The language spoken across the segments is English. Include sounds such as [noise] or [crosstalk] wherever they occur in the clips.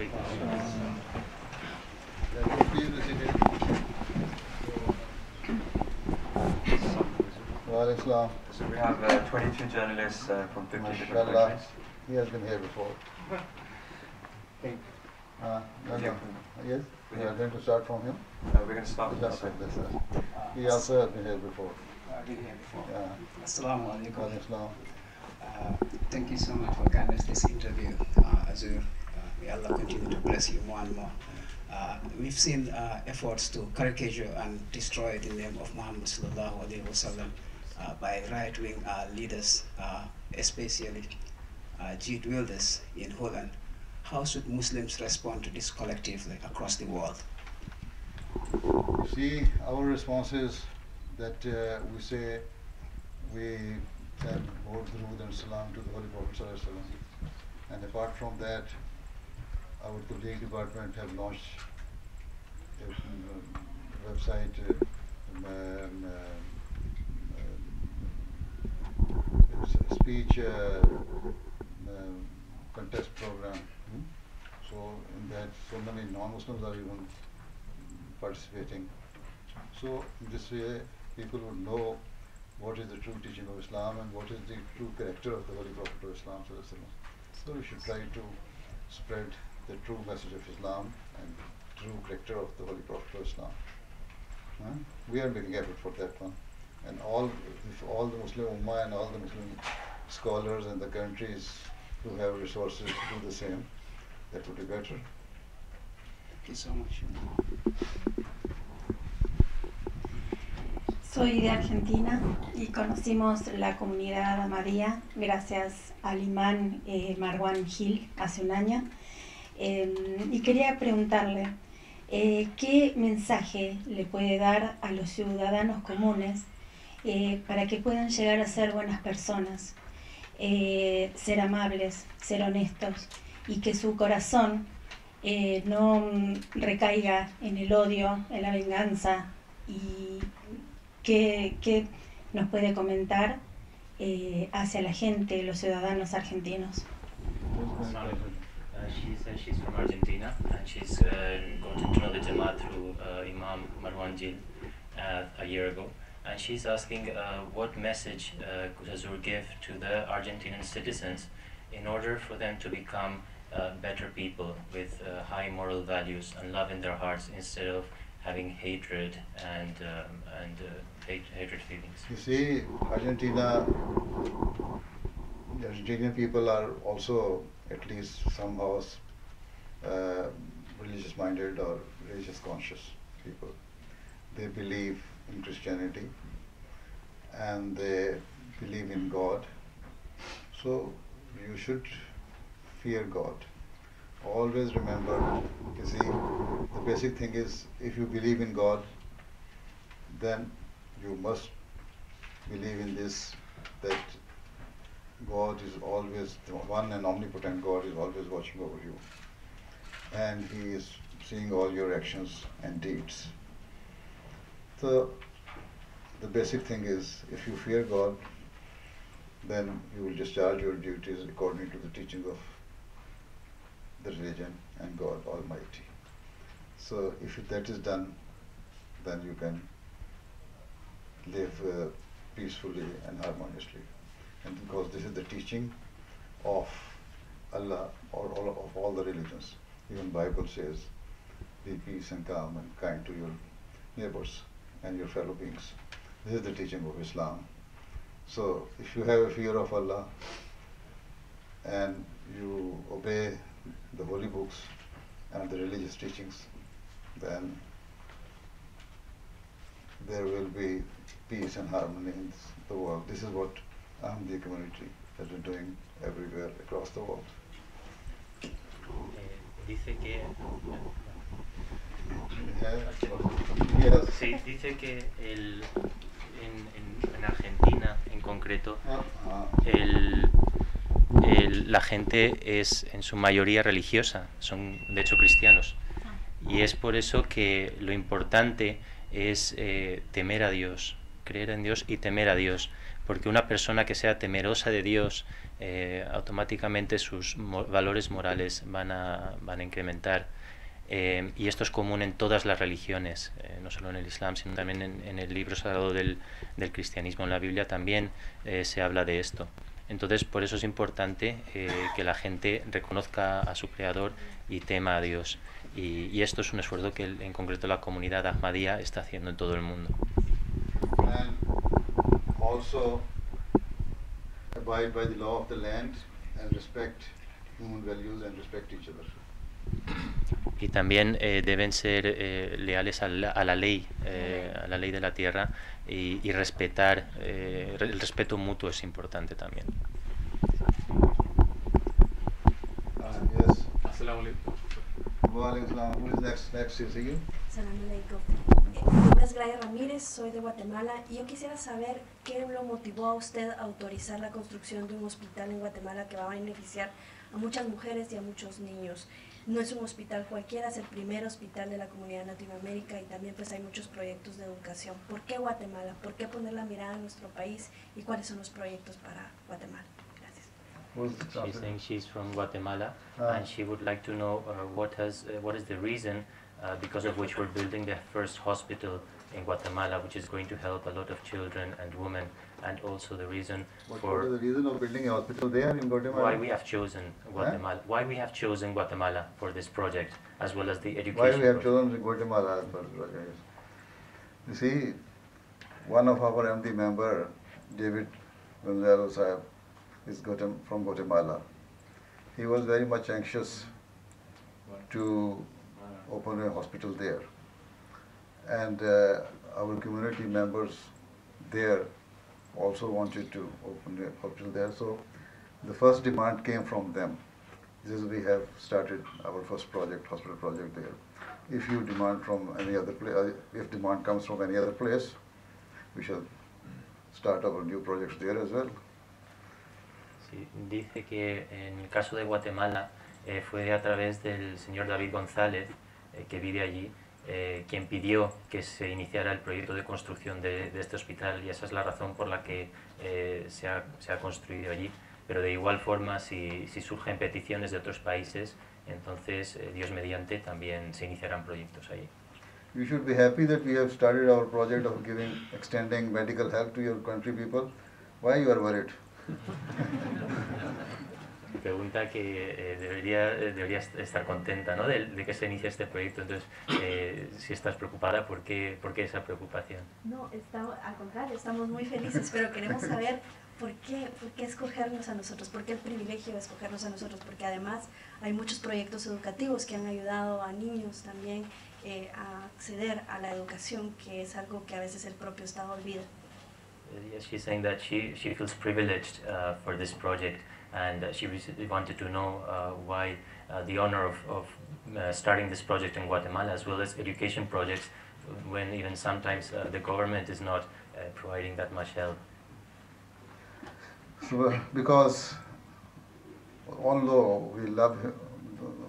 Please be seated. Wa alaikum salam. So we have uh, 22 journalists uh, from 50 different countries. He has been here before. Uh, no, no. Yes? We are going to start from him? Uh, we're going to start with Just this. like this. uh, He also has been here before. I've been here before. Yeah. Assalamu alaikum. alaikum. Uh, thank you so much for giving us this interview, uh, Azur. Allah continue to bless you more and more. Uh, we've seen uh, efforts to caricature and destroy the name of Muhammad sallallahu alaihi wasallam uh, by right-wing uh, leaders, uh, especially uh, Geert Wilders in Holland. How should Muslims respond to this collectively across the world? See, our response is that we say we have both Durood and Salam to the Holy Prophet. And apart from that, our Tabligh department have launched a um, website, uh, um, um, a speech uh, um, contest program. hmm? So in that, so many non-Muslims are even participating. So in this way, people would know what is the true teaching of Islam and what is the true character of the Holy Prophet of Islam. Sallallahu Alaihi Wasallam. So we should try to spread the true message of Islam and true character of the Holy Prophet of Islam. Huh? We are making effort for that one. And all, if all the Muslim Ummah and all the Muslim scholars and the countries who have resources do the same, that would be better. Thank you so much. Soy de Argentina y conocimos la comunidad Ahmadía gracias al imán eh, Marwan Gil hace un año. Eh, y quería preguntarle, eh, ¿qué mensaje le puede dar a los ciudadanos comunes eh, para que puedan llegar a ser buenas personas, eh, ser amables, ser honestos y que su corazón no mm, recaiga en el odio, en la venganza y qué, qué nos puede comentar hacia la gente, los ciudadanos argentinos. Uh, she says she's from Argentina and she's uh, got to know the Jamaat through uh, Imam Marwan Gil uh, a year ago. And she's asking uh, what message uh, could Hazur give to the Argentinian citizens in order for them to become uh, better people with uh, high moral values and love in their hearts instead of having hatred and, um, and uh, hate, hatred feelings. You see, Argentina, the Argentinian people are also at least somehow uh, religious minded or religious conscious people. They believe in Christianity and they believe in God. So you should fear God. Always remember, you see, the basic thing is if you believe in God, then you must believe in this that God is always one and omnipotent God is always watching over you. And He is seeing all your actions and deeds. So the basic thing is if you fear God, then you will discharge your duties according to the teaching of the religion and God Almighty. So if that is done, then you can live uh, peacefully and harmoniously. And because this is the teaching of Allah or all of all the religions. Even Bible says, be peace and calm and kind to your neighbors and your fellow beings. This is the teaching of Islam. So if you have a fear of Allah and you obey the holy books and the religious teachings, then there will be peace and harmony in the world. This is what Ahmadiyya community has been doing everywhere across the world. Eh, dice que Yes. Sí, dice que el, en, en- en Argentina en concreto Ah, el- el- la gente es en su mayoría religiosa, son de hecho cristianos. Y es por eso que lo importante es eh, temer a Dios, creer en Dios y temer a Dios, porque una persona que sea temerosa de Dios, eh, automáticamente sus mo- valores morales van a, van a incrementar. Eh, y esto es común en todas las religiones, eh, no solo en el Islam, sino también en, el libro sagrado del, del cristianismo, en la Biblia también se habla de esto. Entonces, por eso es importante que la gente reconozca a su Creador y tema a Dios. Y, y esto es un esfuerzo que en concreto la comunidad Ahmadía está haciendo en todo el mundo. And also abide by the law of the land and respect human values and respect each other. Y también eh, deben ser eh, leales a la, a la ley, eh, a la ley de la tierra y, y respetar, eh, el respeto mutuo es importante también. Uh, yes. Mi nombre es Glaya Ramírez, soy de Guatemala y yo quisiera saber qué lo motivó a usted a autorizar la construcción de un hospital en Guatemala que va a beneficiar a muchas mujeres y a muchos niños. No es un hospital cualquiera, es el primer hospital de la comunidad de Latinoamérica y también pues hay muchos proyectos de educación. ¿Por qué Guatemala? ¿Por qué poner la mirada en nuestro país y cuáles son los proyectos para Guatemala? Gracias. She's saying she's from Guatemala Ah. and she would like to know uh, what has uh, what is the reason uh, because of which we're building the first hospital in Guatemala, which is going to help a lot of children and women, and also the reason What for the reason of building a hospital there in Guatemala? why we have chosen Guatemala, why we have chosen Guatemala for this project, as well as the education. Why we have project. chosen Guatemala as per project? You see, one of our MD member, David Gonzalo Saab, is Guatem- from Guatemala. He was very much anxious to open a hospital there. And uh, our community members there also wanted to open a hospital there. So the first demand came from them. This is we have started our first project, hospital project there. If you demand from any other place, if demand comes from any other place, we shall start our new projects there as well. Sí, dice que en el caso de Guatemala eh, fue a través del señor David González, que vive allí, eh, quien pidió que se iniciara el proyecto de construcción de, de este hospital y esa es la razón por la que eh, se, ha, se ha construido allí. Pero de igual forma, si, si surgen peticiones de otros países, entonces, eh, Dios mediante, también se iniciarán proyectos allí. You should be happy that we have started our project of giving, extending medical help to your country people. Why you are worried? [laughs] Pregunta que eh, debería, eh, debería est- estar contenta ¿no? de, de que se inicie este proyecto. Entonces, eh, si estás preocupada, ¿por qué, ¿por qué esa preocupación? No, estamos, al contrario, estamos muy felices, pero queremos saber por qué, por qué escogernos a nosotros, por qué el privilegio de escogernos a nosotros, porque además hay muchos proyectos educativos que han ayudado a niños también eh, a acceder a la educación, que es algo que a veces el propio Estado olvida. Yes, she's saying that she, she feels privileged uh, for this project and she wanted to know uh, why uh, the honor of, of uh, starting this project in Guatemala as well as education projects when even sometimes uh, the government is not uh, providing that much help. Because although we love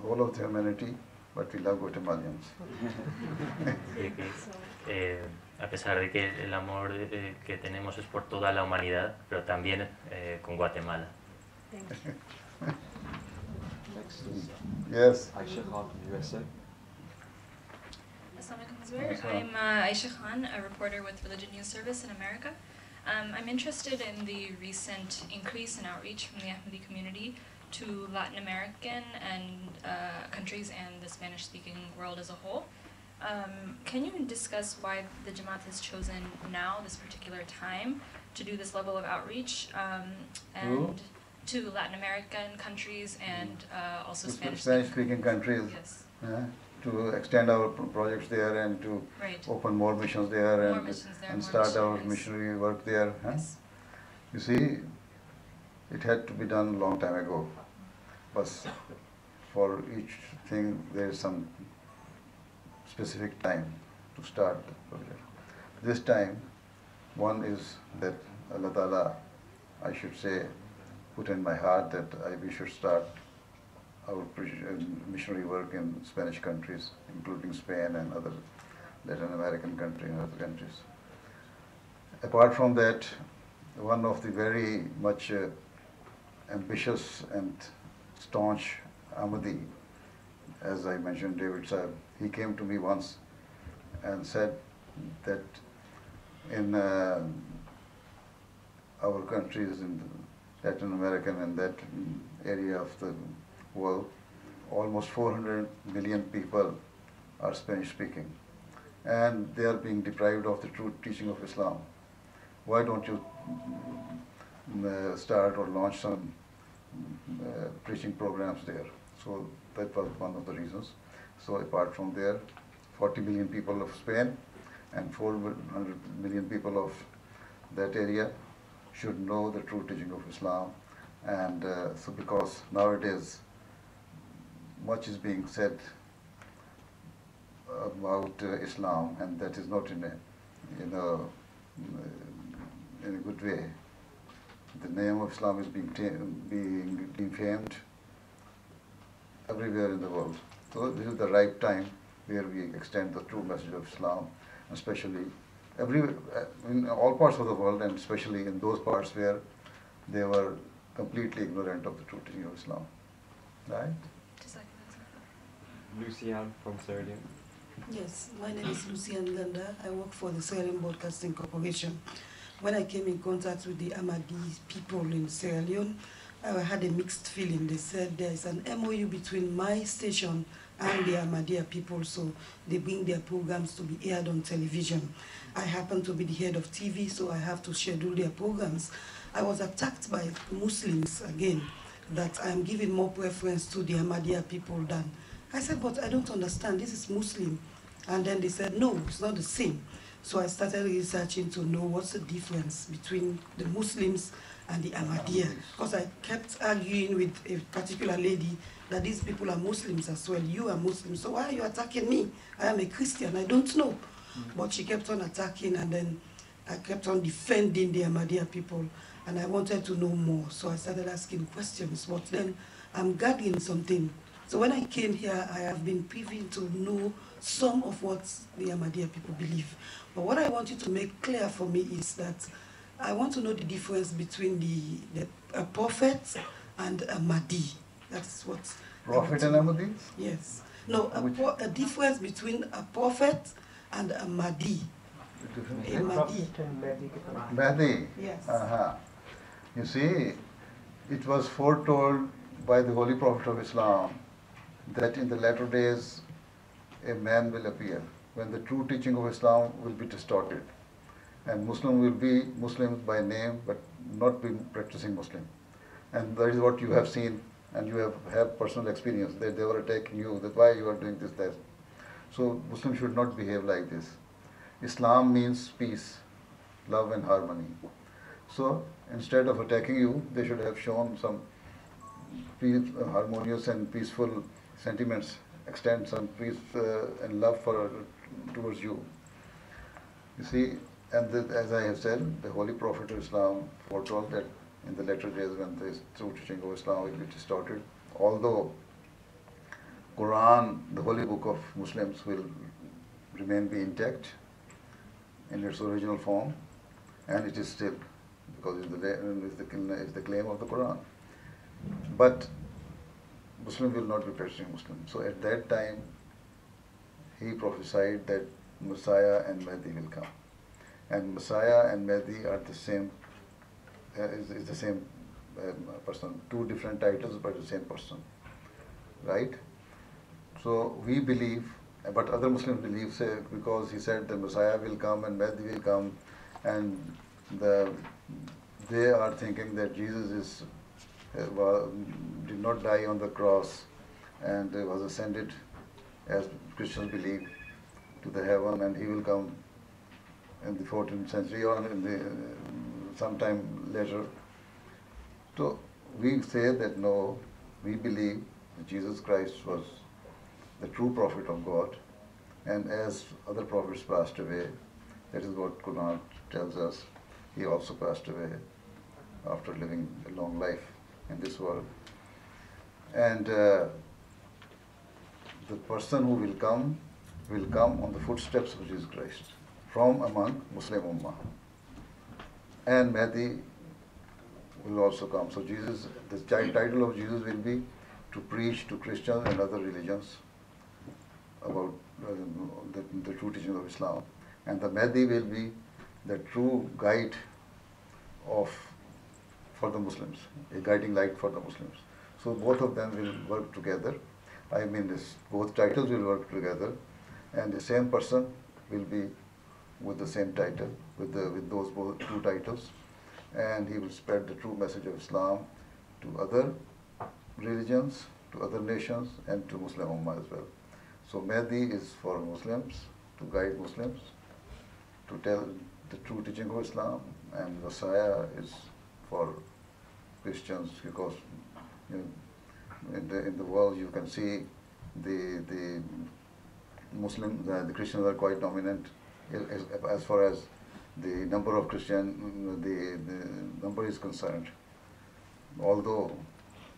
whole of the humanity, but we love Guatemalans. [laughs] Eh, a pesar de que el amor eh, que tenemos es por toda la humanidad, pero también eh, con Guatemala. Thank you. Yes. Aisha Khan from USA. Assalamualaikum Azur. Assalam. I'm uh, Aisha Khan, a reporter with Religion News Service in America. Um, I'm interested in the recent increase in outreach from the Ahmadi community to Latin American and uh, countries and the Spanish-speaking world as a whole. Um, can you discuss why the Jamaat has chosen now, this particular time, to do this level of outreach um, and to Latin American countries and uh, also Spanish? Spanish-speaking countries, Yes, uh, to extend our projects there and to right. open more missions there More and, missions there, and start our missionary work there. huh? Yes. You see, it had to be done a long time ago. But for each thing, there is some specific time to start the project. This time, one is that Allah Ta'ala, I should say, put in my heart that I, we should start our uh, missionary work in Spanish countries, including Spain and other Latin American countries and other countries. apart from that, one of the very much uh, ambitious and staunch Ahmadi, as I mentioned, David Saab, he came to me once and said that in uh, our countries in Latin American and that area of the world, almost 400 million people are Spanish speaking and they are being deprived of the true teaching of Islam. Why don't you mm, uh, start or launch some uh, preaching programs there? So that was one of the reasons. So apart from there, 40 million people of Spain and 400 million people of that area should know the true teaching of Islam. And uh, so because nowadays much is being said about uh, Islam and that is not in a, you know, in a good way. The name of Islam is being, being defamed everywhere in the world. So this is the right time where we extend the true message of Islam, especially every uh, in all parts of the world, and especially in those parts where they were completely ignorant of the true teaching of Islam. Right? Lucian from Sierra Leone. Yes, my name is Lucian Ganda. I work for the Sierra Leone Broadcasting Corporation. When I came in contact with the Ahmadi people in Sierra Leone, I had a mixed feeling. They said there is an MOU between my station and the Ahmadiyya people, so they bring their programs to be aired on television. I happen to be the head of TV, so I have to schedule their programs. I was attacked by Muslims again, that I'm giving more preference to the Ahmadiyya people than. I said, but I don't understand, this is Muslim. And then they said, no, it's not the same. So I started researching to know what's the difference between the Muslims and the Ahmadiyya. Because I kept arguing with a particular lady that these people are Muslims as well. You are Muslim, so why are you attacking me? I am a Christian, I don't know. Mm. But she kept on attacking and then I kept on defending the Ahmadiyya people and I wanted to know more. So I started asking questions, but then I'm gathering something. So when I came here, I have been privy to know some of what the Ahmadiyya people believe. But what I want you to make clear for me is that I want to know the difference between the, the a prophet and a Mahdi. That's what. Prophet and a Mahdi? Yes. No, a, a, difference between a prophet and a Mahdi. A Mahdi. Mahdi. Yes. Uh-huh. You see, it was foretold by the Holy Prophet of Islam that in the latter days a man will appear when the true teaching of Islam will be distorted. And Muslim will be Muslims by name but not be practicing Muslim. And that is what you have seen and you have had personal experience that they were attacking you, that why you are doing this, that. So Muslims should not behave like this. Islam means peace, love and harmony. So instead of attacking you, they should have shown some peace, harmonious and peaceful sentiments extend some peace uh, and love for towards you. You see, and the, as I have said, the Holy Prophet of Islam foretold that in the later days when the true teaching of Islam will be distorted, although Quran, the holy book of Muslims, will remain be intact in its original form, and it is still because it's the, it's the, it's the claim of the Quran. But Muslim will not be practicing Muslim. So at that time, he prophesied that Messiah and Mahdi will come. And Messiah and Mahdi are the same, uh, is, is the same uh, person. Two different titles, but the same person. Right? So we believe, but other Muslims believe, say, because he said the Messiah will come and Mahdi will come, and the, they are thinking that Jesus is did not die on the cross and was ascended, as Christians believe, to the heaven, and he will come in the 14th century or in the uh, sometime later. So we say that no, we believe that Jesus Christ was the true prophet of God, and as other prophets passed away, that is what Quran tells us, he also passed away after living a long life in this world. And uh, the person who will come will come on the footsteps of Jesus Christ from among Muslim Ummah. and Mahdi will also come. So Jesus, the title of Jesus will be to preach to Christians and other religions about uh, the, the true teaching of Islam. And the Mahdi will be the true guide of for the Muslims, a guiding light for the Muslims. So both of them will work together. I mean, this, both titles will work together, and the same person will be with the same title, with the with those both two titles, and he will spread the true message of Islam to other religions, to other nations, and to Muslim Ummah as well. So Mahdi is for Muslims, to guide Muslims, to tell the true teaching of Islam, and Messiah is for Christians because you know, in the in the world you can see the the Muslim the, the Christians are quite dominant as, as far as the number of Christian the, the number is concerned. Although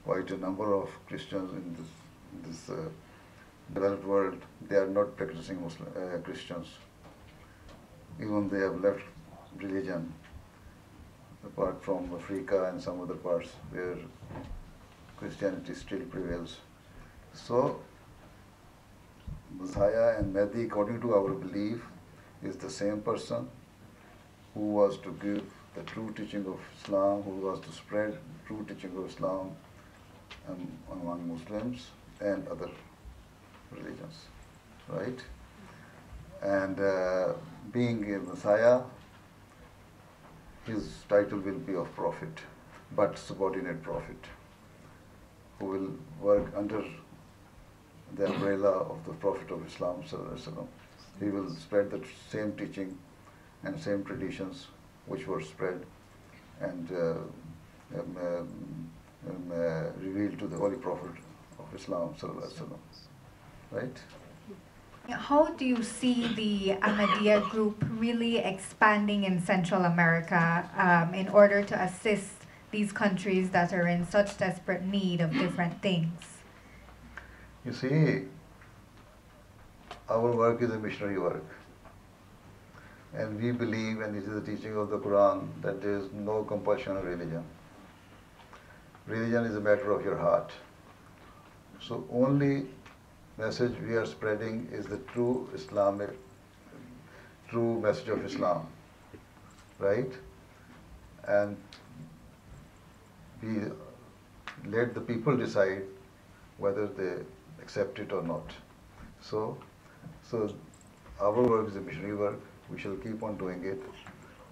quite a number of Christians in this this uh, developed world they are not practicing Muslim uh, Christians. Even they have left religion apart from Africa and some other parts where Christianity still prevails. So, Messiah and Mahdi, according to our belief, is the same person who was to give the true teaching of Islam, who was to spread true teaching of Islam um, among Muslims and other religions, right? And uh, being a Messiah, his title will be of prophet, but subordinate prophet, who will work under the umbrella of the Prophet of Islam. He will spread the same teaching and same traditions which were spread and uh, um, um, um, uh, revealed to the Holy Prophet of Islam. Right? How do you see the Ahmadiyya group really expanding in Central America um, in order to assist these countries that are in such desperate need of different things? You see, our work is a missionary work. And we believe, and this is the teaching of the Quran, that there is no compulsion of religion. Religion is a matter of your heart. So only message we are spreading is the true Islamic, true message of Islam, right? And we let the people decide whether they accept it or not. So, so our work is a missionary work. We shall keep on doing it,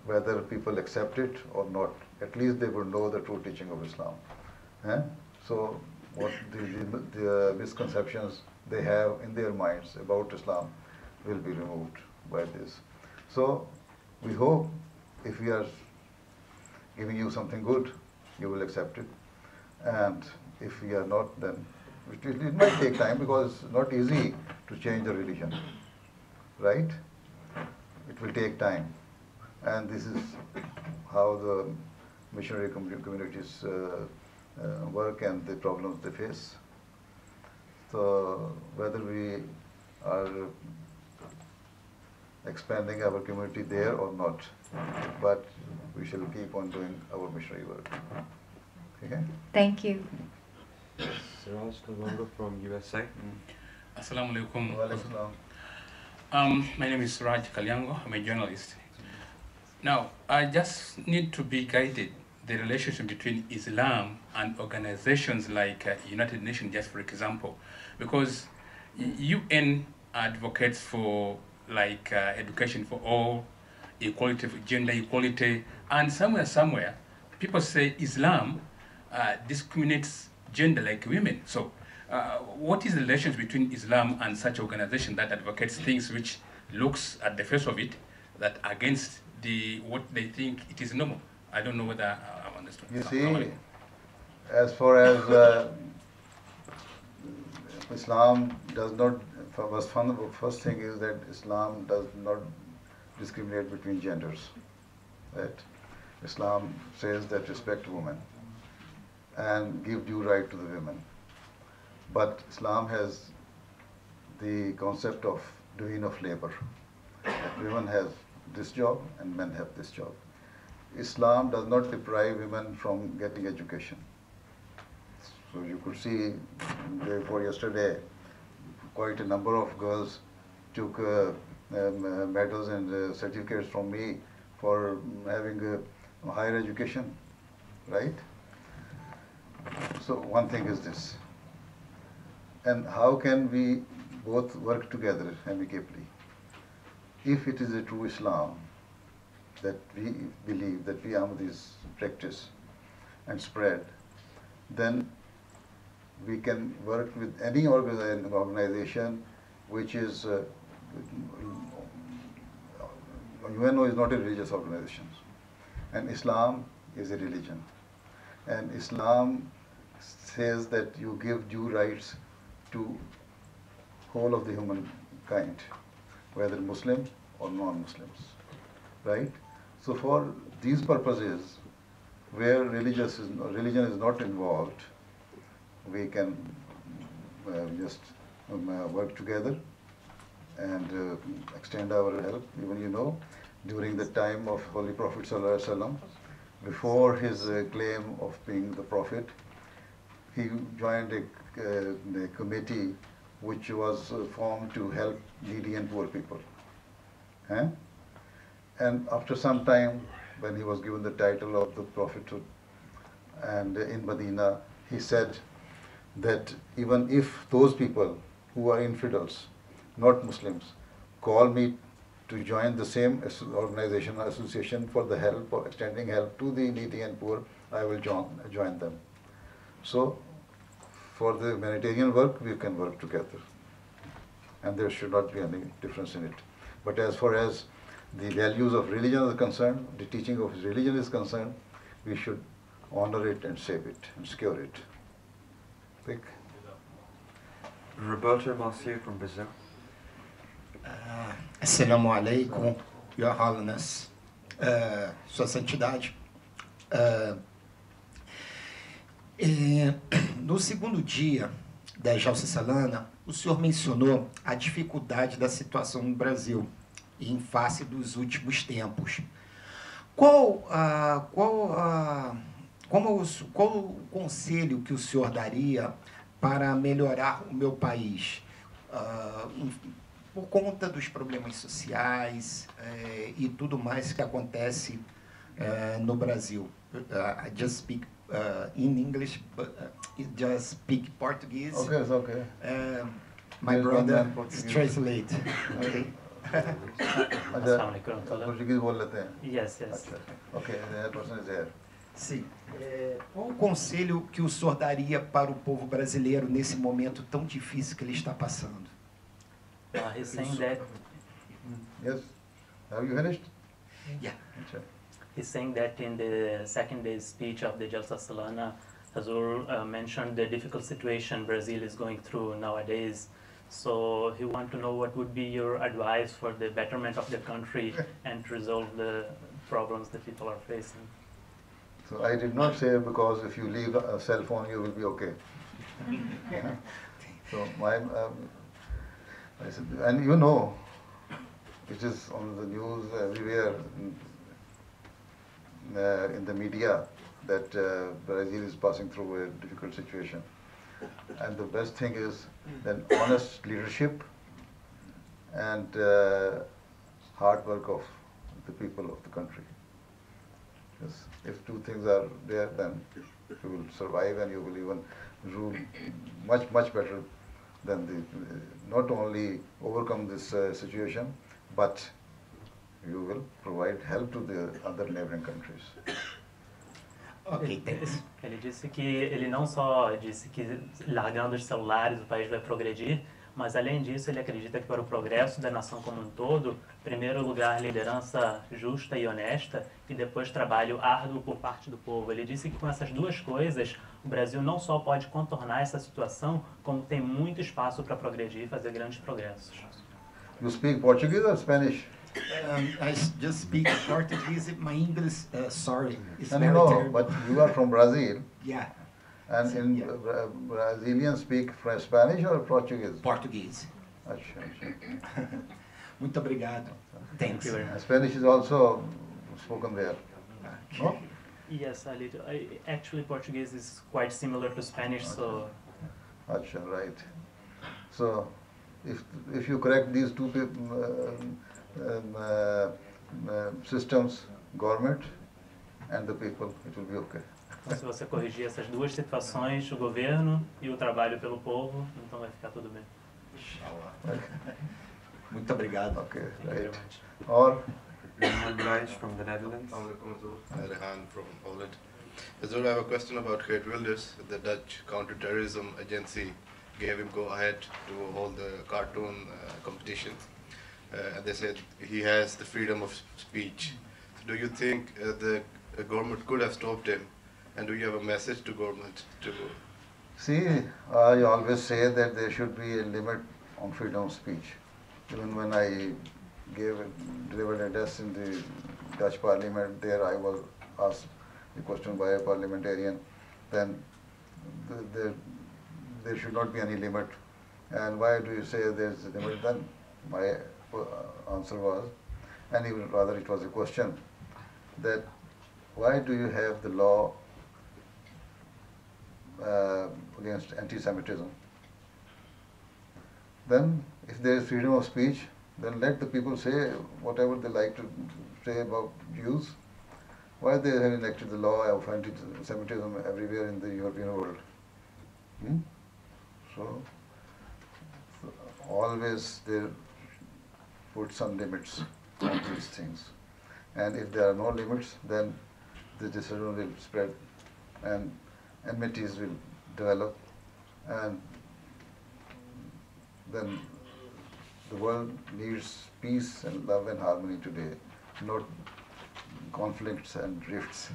whether people accept it or not. At least they will know the true teaching of Islam. Eh? So, what the, the, the misconceptions they have in their minds about Islam will be removed by this. So we hope if we are giving you something good, you will accept it. And if we are not, then it, might take time because it's not easy to change the religion, right? It will take time. And this is how the missionary communities uh, uh, work and the problems they face. So whether we are expanding our community there or not, but we shall keep on doing our missionary work. Okay? Thank you. Siraj Kalwanga from USA. Assalamu alaikum. Um, my name is Raj Kalyango. I'm a journalist. Now, I just need to be guided the relationship between Islam and organizations like uh, United Nations, just for example, because UN advocates for like uh, education for all, equality, gender equality, and somewhere, somewhere, people say Islam uh, discriminates gender like women. So, uh, what is the relations between Islam and such organization that advocates things which looks at the face of it that against the what they think it is normal? I don't know whether uh, I'm understood. You see, as far as uh, Islam does not, first, first thing is that Islam does not discriminate between genders. Right? Islam says that respect women and give due right to the women. But Islam has the concept of division of labor. That women have this job and men have this job. Islam does not deprive women from getting education. So you could see, therefore, yesterday, quite a number of girls took uh, um, uh, medals and uh, certificates from me for having a higher education, right? So one thing is this. And how can we both work together amicably? If it is a true Islam that we believe, that we Ahmadis practice and spread, then we can work with any organization which is uh, UNO is not a religious organization. And Islam is a religion. And Islam says that you give due rights to whole of the humankind whether Muslim or non-Muslims right? So for these purposes where religious is, religion is not involved we can uh, just um, uh, work together and uh, extend our help. Even you know, during the time of Holy Prophet before his claim of being the prophet, he joined a, a committee which was formed to help needy and poor people. And after some time, when he was given the title of the Prophet and in Medina, he said that even if those people who are infidels, not Muslims, call me to join the same organization or association for the help or extending help to the needy and poor, I will join, join them. So, for the humanitarian work, we can work together. And there should not be any difference in it. But as far as the values of religion are concerned, the teaching of religion is concerned, we should honor it and save it and secure it. Roberto Marcio from Brazil. Uh, Assalamu alaikum, Your Holiness, uh, Sua Santidade. Uh, no segundo dia da Jalsa Salana, o senhor mencionou a dificuldade da situação no Brasil em face dos últimos tempos. Qual, uh, qual, uh, como, qual o conselho que o senhor daria para melhorar o meu país? Uh, por conta dos problemas sociais eh, e tudo mais que acontece eh, no Brasil. Uh, I just speak uh, in English, but uh, just speak Portuguese. Okay, it's okay. my There's brother translate. Okay. Português बोल लेते हैं. Yes, yes. Okay, the person is here. Sim. É, qual o conselho que o senhor daria para o povo brasileiro nesse momento tão difícil que ele está passando? He's saying that. Yes. Have you finished? Yeah. He's saying that in the second day's speech of the Jalsa Salana, Hazur uh, mentioned the difficult situation Brazil is going through nowadays. So he want to know what would be your advice for the betterment of the country [laughs] and to resolve the problems that people are facing. So I did not say because if you leave a cell phone, you will be okay. [laughs] so my um, I said, and you know, it is on the news everywhere, uh, in the media, that uh, Brazil is passing through a difficult situation. And the best thing is then honest leadership and uh, hard work of the people of the country. Yes. If two things are there, then you will survive and you will even rule much, much better than the, not only overcome this uh, situation, but you will provide help to the other neighboring countries. Ok, thanks. Ele disse que ele não só disse que largando os celulares o país vai progredir, mas além disso ele acredita que para o progresso da nação como um todo, em primeiro lugar liderança justa e honesta e depois trabalho árduo por parte do povo. Ele disse que com essas duas coisas o Brasil não só pode contornar essa situação, como tem muito espaço para progredir e fazer grandes progressos. You speak Portuguese or Spanish? Um, I just speak Portuguese. My English, uh, sorry, is very no, terrible. but you are from Brazil. Yeah. And in yeah. Bra- Brazilians speak French, Spanish or Portuguese? Portuguese. Acha, acha. [laughs] Muito obrigado. Thanks. Spanish is also spoken there. No? Yes, a little. I, actually, Portuguese is quite similar to Spanish, so. Acha, right. So, if if you correct these two peop- um, um, uh, uh, systems, government and the people, it will be okay. Então, se você corrigir essas duas situações, o governo e o trabalho pelo povo, então vai ficar tudo bem. Muito obrigado. Okay, right. Or from the Netherlands. Rehan from Poland. Azur, I have a question about Geert Wilders. The Dutch counterterrorism agency gave him go ahead to hold the cartoon uh, competition. Uh, and they said he has the freedom of speech. So do you think uh, the uh, government could have stopped him? And do you have a message to government to See, I always say that there should be a limit on freedom of speech. Even when I gave delivered address in the Dutch Parliament, there I was asked the question by a parliamentarian. Then there there should not be any limit. And why do you say there's a limit? Then my uh, answer was, and even rather it was a question, that why do you have the law uh, against anti-Semitism. Then, if there is freedom of speech, then let the people say whatever they like to say about Jews. Why they have enacted the law of anti-Semitism everywhere in the European world? Hmm? So, so always they put some limits on these things. And if there are no limits, then the disorder will spread and enmities will develop and then the world needs peace and love and harmony today, not conflicts and rifts.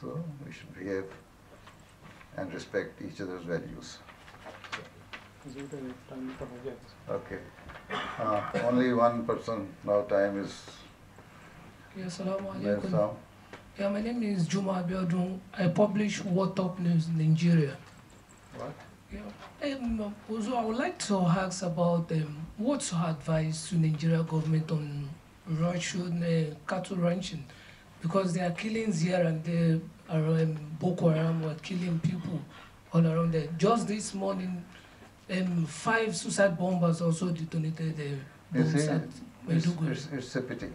So we should behave and respect each other's values. Okay. Uh, only one person now time is Yeah, Yeah, my name is Juma Abiodun. I publish What Top News in Nigeria. What? Yeah. Um, also, I would like to ask about um, what's your advice to Nigeria government on Russian uh, cattle ranching? Because there are killings here and there around Boko Haram were killing people all around there. Just this morning, um, five suicide bombers also detonated the You bombs it's, it's, it's a pity,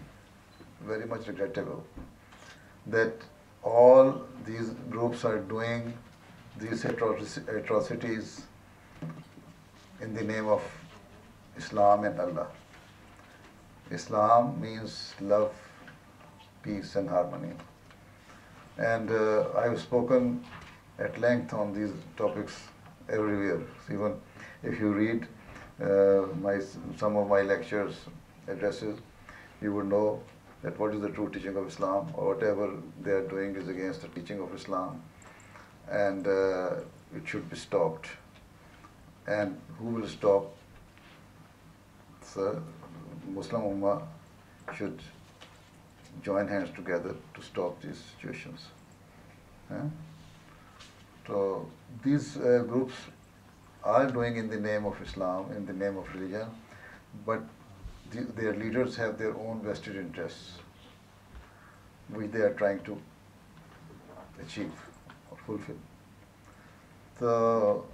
very much regrettable, that all these groups are doing these atrocities in the name of Islam and Allah. Islam means love, peace, and harmony. And uh, I've spoken at length on these topics everywhere. Even if you read uh, my some of my lectures, addresses, you would know that what is the true teaching of Islam, or whatever they are doing is against the teaching of Islam, and uh, it should be stopped. And who will stop? The Muslim Ummah should join hands together to stop these situations. Huh? So these uh, groups are doing in the name of Islam, in the name of religion, but the, their leaders have their own vested interests, which they are trying to achieve or fulfill. So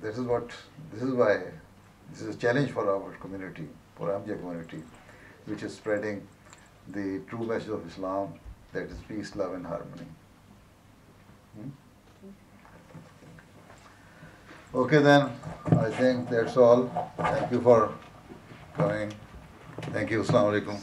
this is what this is why this is a challenge for our community, for Amjad community, which is spreading the true message of Islam, that is peace, love, and harmony. Hmm? Okay then, I think that's all. Thank you for Fine. Thank you. Assalamu alaikum.